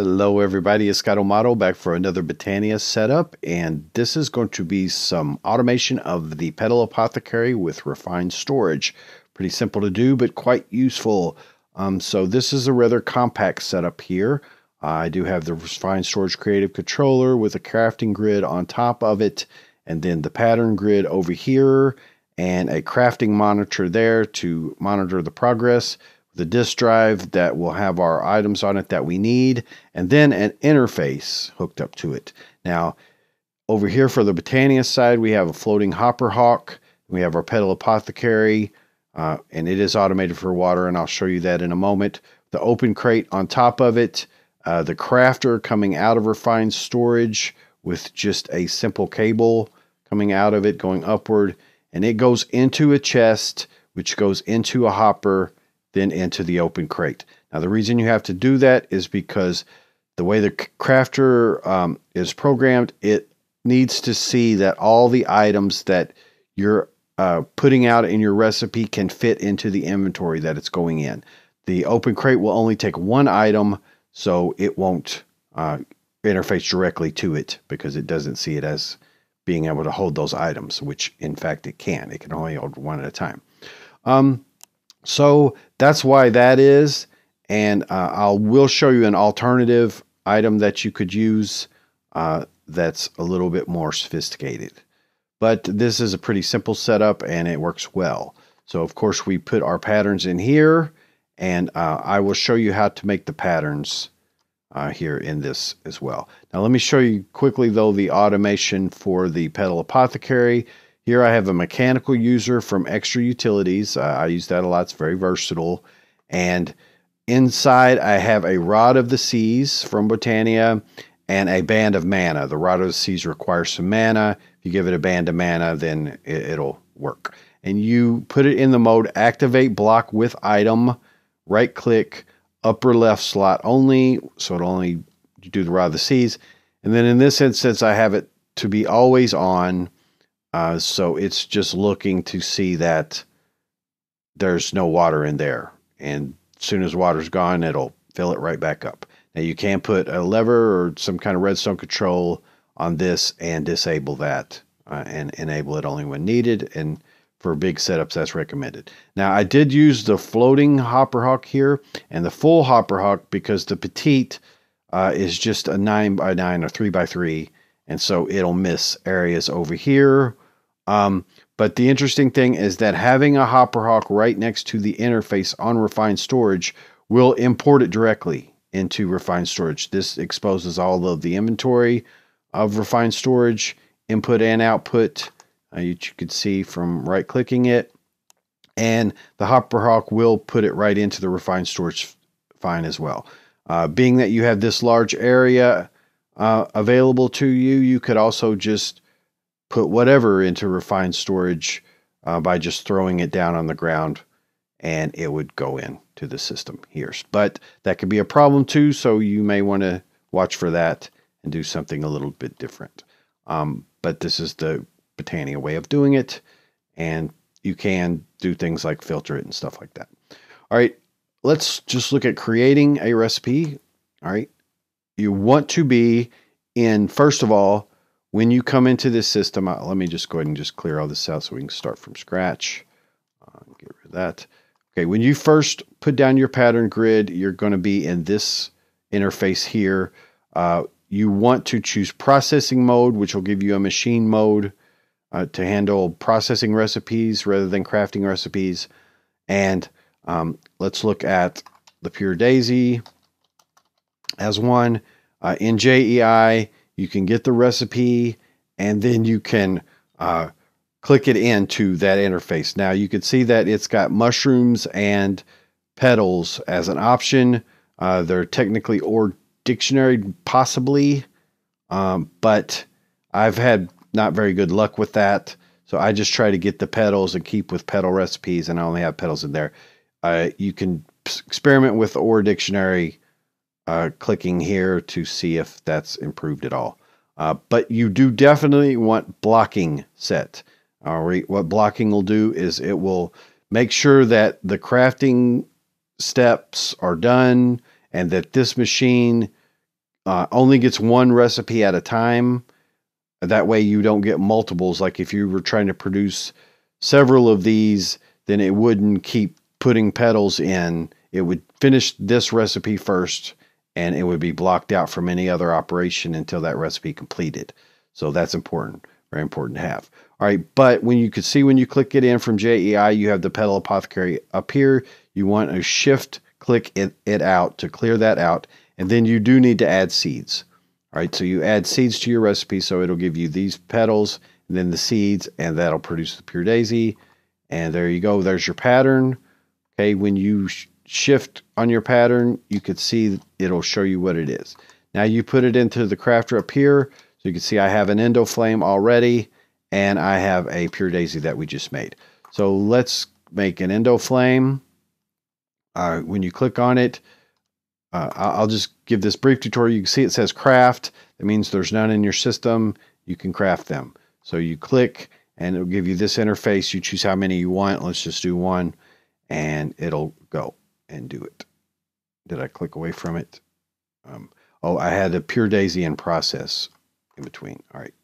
Hello everybody, it's ScottoMotto back for another Botania setup and this is going to be some automation of the Petal Apothecary with refined storage. Pretty simple to do but quite useful. Um, so this is a rather compact setup here. Uh, I do have the refined storage creative controller with a crafting grid on top of it and then the pattern grid over here and a crafting monitor there to monitor the progress the disk drive that will have our items on it that we need, and then an interface hooked up to it. Now, over here for the Botania side, we have a floating Hopperhock. We have our petal apothecary, uh, and it is automated for water, and I'll show you that in a moment. The open crate on top of it, uh, the crafter coming out of refined storage with just a simple cable coming out of it going upward, and it goes into a chest, which goes into a hopper, then into the open crate. Now, the reason you have to do that is because the way the crafter um, is programmed, it needs to see that all the items that you're uh, putting out in your recipe can fit into the inventory that it's going in. The open crate will only take one item, so it won't uh, interface directly to it because it doesn't see it as being able to hold those items, which in fact it can. It can only hold one at a time. Um, so that's why that is. And uh, I will show you an alternative item that you could use uh, that's a little bit more sophisticated. But this is a pretty simple setup and it works well. So of course we put our patterns in here and uh, I will show you how to make the patterns uh, here in this as well. Now let me show you quickly though the automation for the Petal Apothecary. Here I have a mechanical user from Extra Utilities. Uh, I use that a lot. It's very versatile. And inside I have a Rod of the Seas from Botania and a Band of Mana. The Rod of the Seas requires some mana. If you give it a Band of Mana, then it, will work. And you put it in the mode Activate Block with Item, right click, upper left slot only, so it'll only do the Rod of the Seas. And then in this instance, I have it to be always on uh, so it's just looking to see that there's no water in there. And as soon as water's gone, it'll fill it right back up. Now you can put a lever or some kind of redstone control on this and disable that uh, and enable it only when needed. And for big setups, that's recommended. Now I did use the floating Hopperhock here and the full Hopperhock because the petite uh, is just a nine by nine or three by three and so it'll miss areas over here. Um, but the interesting thing is that having a Hopperhock right next to the interface on refined storage will import it directly into refined storage. This exposes all of the inventory of refined storage, input and output, uh, you could see from right clicking it. And the Hopperhock will put it right into the refined storage fine as well. Uh, being that you have this large area, uh, available to you. You could also just put whatever into refined storage uh, by just throwing it down on the ground and it would go in to the system here. But that could be a problem too, so you may want to watch for that and do something a little bit different. Um, but this is the Botania way of doing it, and you can do things like filter it and stuff like that. All right, let's just look at creating a recipe. All right, you want to be in, first of all, when you come into this system, uh, let me just go ahead and just clear all this out so we can start from scratch. Uh, get rid of that. Okay, when you first put down your pattern grid, you're going to be in this interface here. Uh, you want to choose processing mode, which will give you a machine mode uh, to handle processing recipes rather than crafting recipes. And um, let's look at the Pure Daisy as one. Uh, in JEI, you can get the recipe and then you can uh, click it into that interface. Now you can see that it's got mushrooms and petals as an option. Uh, they're technically ore dictionary possibly, um, but I've had not very good luck with that. So I just try to get the petals and keep with petal recipes, and I only have petals in there. Uh, you can experiment with ore dictionary uh, clicking here to see if that's improved at all. Uh, but you do definitely want blocking set. All right, what blocking will do is it will make sure that the crafting steps are done and that this machine uh, only gets one recipe at a time. That way you don't get multiples. Like if you were trying to produce several of these, then it wouldn't keep putting petals in. It would finish this recipe first and it would be blocked out from any other operation until that recipe completed. So that's important, very important to have. All right, but when you can see when you click it in from JEI, you have the petal apothecary up here. You want to shift click it, it out to clear that out. And then you do need to add seeds. All right, so you add seeds to your recipe, so it'll give you these petals and then the seeds, and that'll produce the pure daisy. And there you go. There's your pattern. Okay, when you shift on your pattern, you could see it'll show you what it is. Now you put it into the crafter up here, so you can see I have an Endoflame already, and I have a pure daisy that we just made. So let's make an Endoflame. Uh, when you click on it, uh, I'll just give this brief tutorial. You can see it says craft. That means there's none in your system. You can craft them. So you click and it'll give you this interface. You choose how many you want. Let's just do one and it'll go and do it. Did I click away from it? Um, oh, I had a pure daisy in process in between. All right.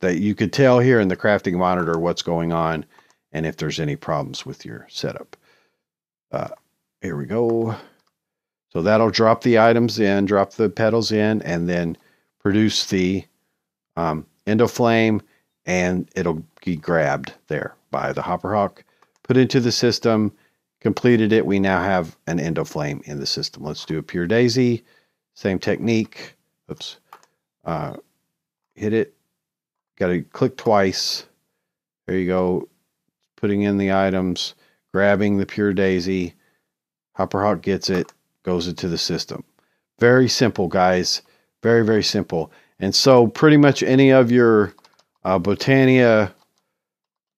That you could tell here in the crafting monitor what's going on and if there's any problems with your setup. Uh, here we go. So that'll drop the items in, drop the petals in, and then produce the um, Endoflame, and it'll be grabbed there by the Hopperhock, put into the system, completed it. We now have an Endoflame in the system. Let's do a pure daisy, same technique. Oops, uh, hit it. Got to click twice. There you go. Putting in the items, grabbing the pure daisy Hopperhock gets it, goes into the system. Very simple, guys. Very, very simple. And so, pretty much any of your uh, Botania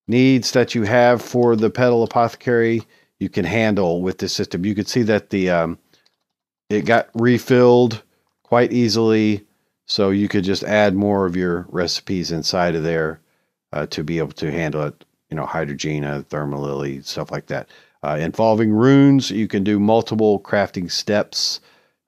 needs that you have for the Petal Apothecary, you can handle with this system. You can see that the um, it got refilled quite easily, so you could just add more of your recipes inside of there uh, to be able to handle it. You know, Hydroangea, Thermalily, stuff like that. Uh, involving runes, you can do multiple crafting steps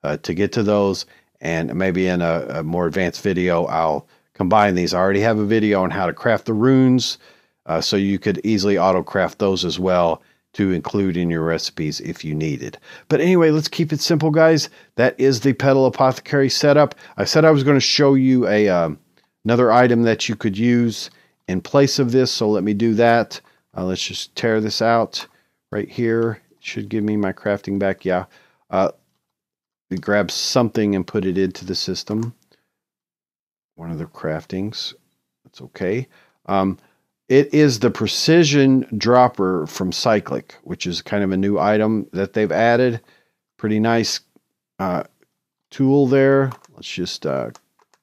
uh, to get to those. And maybe in a, a, more advanced video, I'll combine these. I already have a video on how to craft the runes, uh, so you could easily auto craft those as well to include in your recipes if you needed. But anyway, let's keep it simple, guys. That is the Petal Apothecary setup. I said I was going to show you a um, another item that you could use in place of this, so let me do that. Uh, let's just tear this out right here. should give me my crafting back. Yeah. Uh, grab something and put it into the system. One of the craftings. That's okay. Um, it is the precision dropper from Cyclic, which is kind of a new item that they've added. Pretty nice uh, tool there. Let's just uh,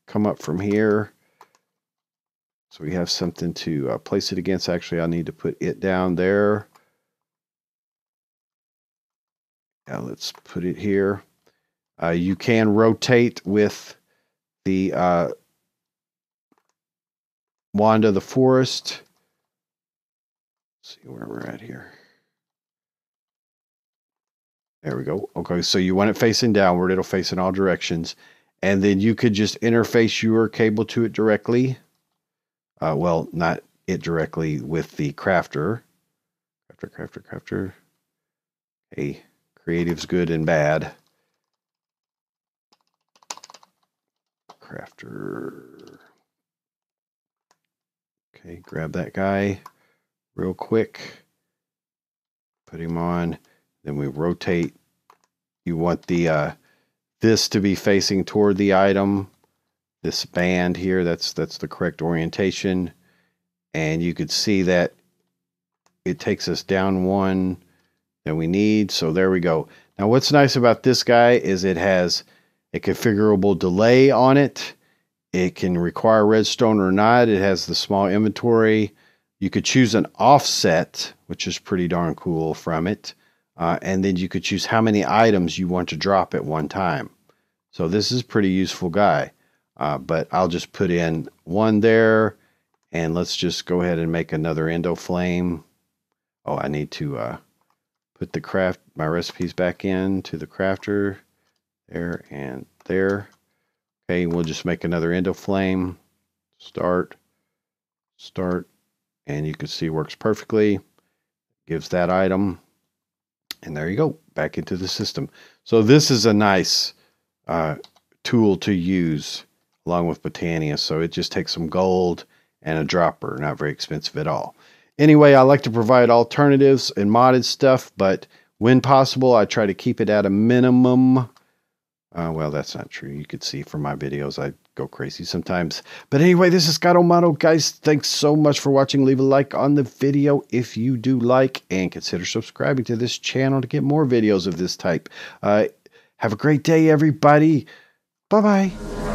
come up from here. So we have something to uh, place it against. Actually, I need to put it down there. Now let's put it here. Uh, you can rotate with the uh, Wand of the Forest. See where we're at here. There we go. Okay, so you want it facing downward. It'll face in all directions. And then you could just interface your cable to it directly. Uh, well, not it directly with the crafter. Crafter, crafter, crafter. Hey. Creative's good and bad. Crafter. Okay, grab that guy real quick. Put him on. Then we rotate. You want the uh, this to be facing toward the item. This band here, that's that's the correct orientation. And you could see that it takes us down one that we need. So there we go. Now what's nice about this guy is it has a configurable delay on it. It can require redstone or not. It has the small inventory. You could choose an offset, which is pretty darn cool from it. Uh, and then you could choose how many items you want to drop at one time. So this is pretty useful guy. Uh, but I'll just put in one there and let's just go ahead and make another Endoflame. Oh, I need to uh, put the craft my recipes back in to the crafter there and there Okay, we'll just make another Endoflame. Start, start, and you can see works perfectly. Gives that item, and there you go, back into the system. So this is a nice uh, tool to use along with Botania. So it just takes some gold and a dropper, not very expensive at all. Anyway, I like to provide alternatives and modded stuff, but when possible, I try to keep it at a minimum. Uh, well, that's not true. You could see from my videos, I go crazy sometimes. But anyway, this is ScottoMotto. Guys, thanks so much for watching. Leave a like on the video if you do like, and consider subscribing to this channel to get more videos of this type. Uh, have a great day, everybody. Bye-bye.